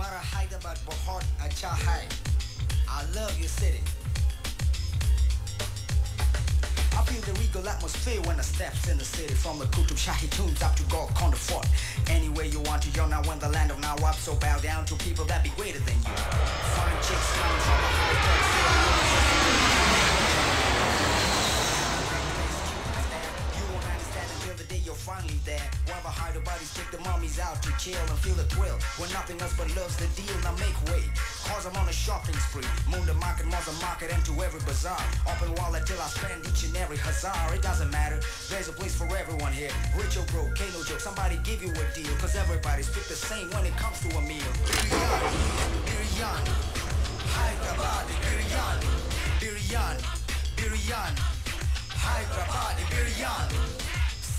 हमारा हैदराबाद बहुत अच्छा है I love your city I feel the regal atmosphere when I steps in the city From the Kutub Shahi tunes up to Golconda Fort Anywhere you want to, you're now in the land of Nawab So bow down to people that be greater than you Fine chicks finally there. While the harder bodies take the mummies out to chill And feel the thrill. When nothing else but love's the deal Now make way. Cause I'm on a shopping spree. Moon the market, Mother market and to every bazaar. Open wallet till I spend each and every hazard It doesn't matter, there's a place for everyone here. Rich or broke, ain't no joke. Somebody give you a deal. Cause everybody speak the same when it comes to a meal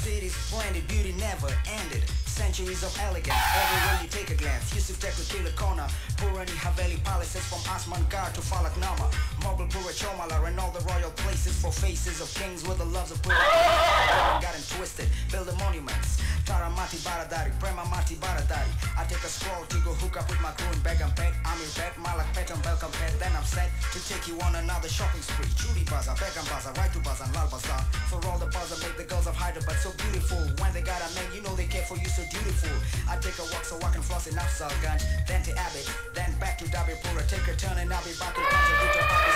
City's splendid, beauty never ended Centuries of elegance, everywhere you take a glance Yusuf Kila Kona Purani Haveli palaces from Asman Gar to Falaknuma. Mughal Pura Chowmahalla and all the royal places For faces of kings with the loves of Pura Got him twisted, build the monuments. Taramati Baradari, Prema Mati Baradari. I take a stroll to go hook up with my crew in Begum Pet Amir Pet, Malak Pet and Belkam Pet. Then I'm set to take you on another shopping spree. Chudi Bazaar, Begum Bazaar, to Bazaar, Lal Bazaar. For all the that make the girls of Hyderabad so beautiful. When they got a man, you know they for you so beautiful I take a walk so I can floss in Afzalganj Then to Abbott, then back to Dabipura Take a turn and I'll be back in Ganja with your happy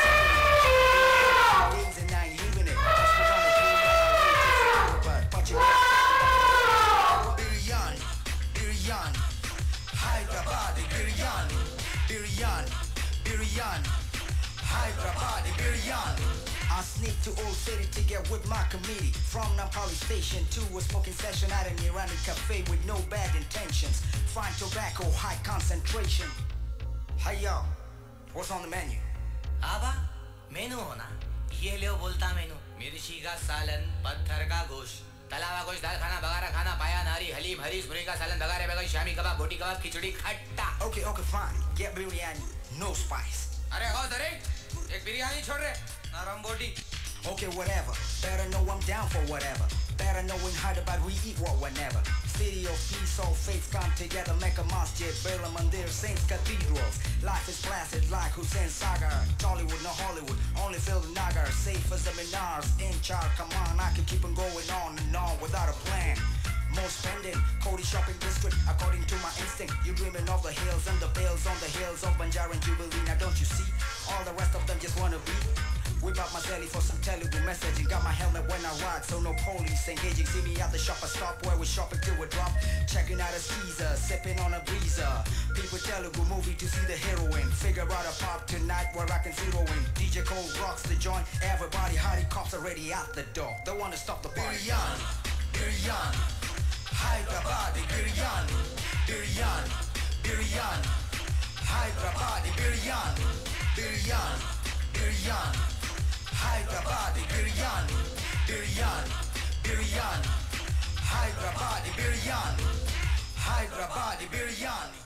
Days and nine, leaving it. Just put on the blue, but but you Biryani, biryani Hyderabadi biryani Biryani, biryani Hyderabadi biryani I sneak to Old City to get with my committee. From Nampally Station to a smoking session At an Iranian cafe with no bad intentions. Fine tobacco, high concentration. Hi y'all, what's on the menu? Aba, menu ho na? Ye leo bolta menu. Mirchi ka salan, patthar ka gosh. Talawa gosh, dal khana, bagara khana, paya nari, halim, haris, muri ka salan, bagara bagara, shami kabab, goti kabab, khichdi, khatta. Okay, okay, fine, get biryani, no spice. Are oh, ho, Tariq? Okay, whatever. Better know I'm down for whatever. Better knowing how to buy, we eat what whenever. City of peace, all faiths come together, make a masjid, build a mandir, saints, cathedrals. Life is blasted like Hussain Sagar. Tollywood, no Hollywood, only feel the Nagar. Safe as the Minars, in charge, come on, I can keep on going on and on without a plan more spending Cody shopping district according to my instinct You dreaming of the hills and the bills on the hills of Banjar and Jubilee the rest of them just wanna be. Whip out my celly for some Telugu messaging. Got my helmet when I ride, so no police engaging. See me at the shop, I stop where we shopping till we drop. Checking out a skeezer, sipping on a breezer. People Telugu movie to see the heroine. Figure out a pop tonight where I can zero in. DJ Cole rocks the joint. Everybody, hottie cops already out the door. They wanna stop the party. Biryani, biryani. Hyderabadi biryani, biryani, biryani. Hyderabadi biryani, biryani, biryani. Hyderabadi biryani, biryani, biryani. Hyderabadi biryani, Hyderabadi biryani.